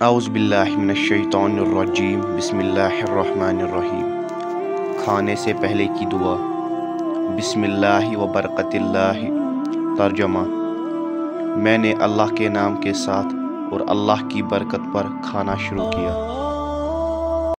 اعوذ باللہ من الشیطان الرجیم، بسم اللہ الرحمن الرحیم۔ کھانے سے پہلے کی دعا۔ بسم اللہ و برکت اللہ۔ ترجمہ۔ میں نے اللہ کے نام کے ساتھ اور اللہ کی برکت پر کھانا شروع کیا۔